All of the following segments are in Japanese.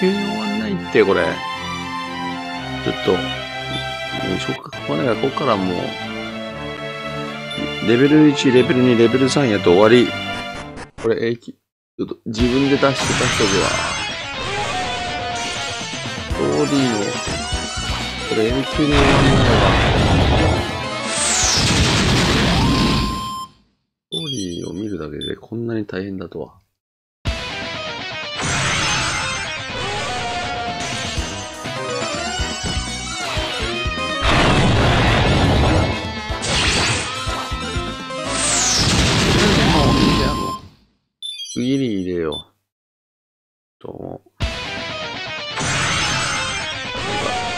急に終わんないって、これ。ちょっと、そっか、ここね、ここからもう、レベル1、レベル2、レベル3やと終わり。これ、永久、ちょっと自分で出して出しとくわ。ストーリーの、これ永久に終わんないわ。ストーリーを見るだけでこんなに大変だとは。次に入れよう。と思う。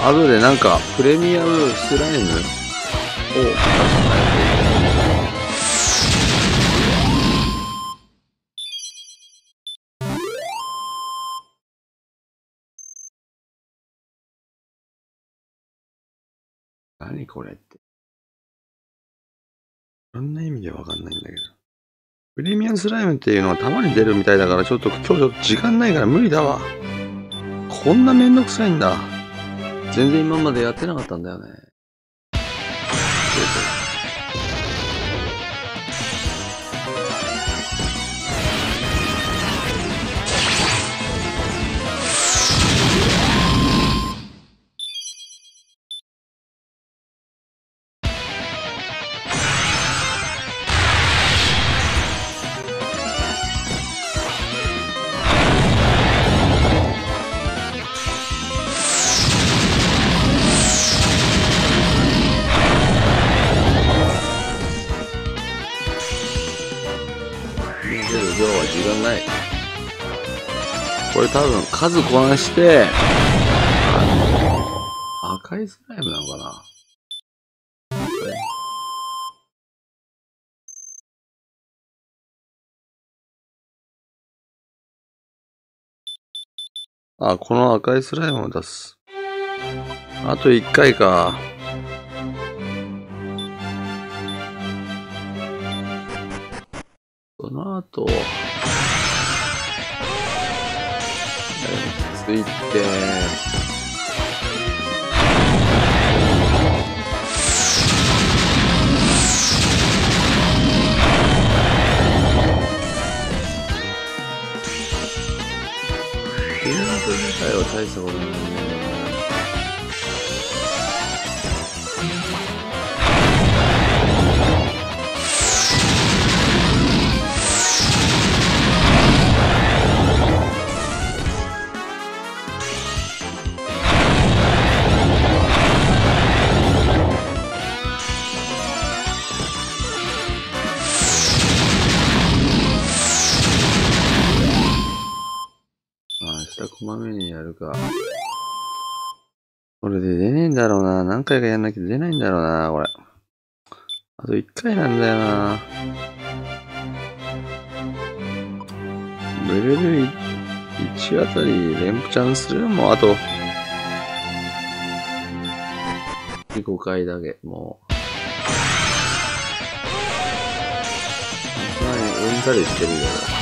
後でなんか、プレミアムスライム？を。何これって。いろんな意味でわかんないんだけど。プレミアムスライムっていうのはたまに出るみたいだから、ちょっと今日ちょっと時間ないから無理だわ。こんなめんどくさいんだ。全然今までやってなかったんだよね。時間ない。これ多分数こなして、あの、赤いスライムなのかなあ、この赤いスライムを出す。あと1回か。その後、ついて、イベント自体は大したことないこまめにやるか。これで出ねえんだろうな。何回かやんなきゃ出ないんだろうな、これ。あと1回なんだよな。レベル1あたり連チャンするもうあと、5回だけ、もう。さすがにうんざりしてるよ。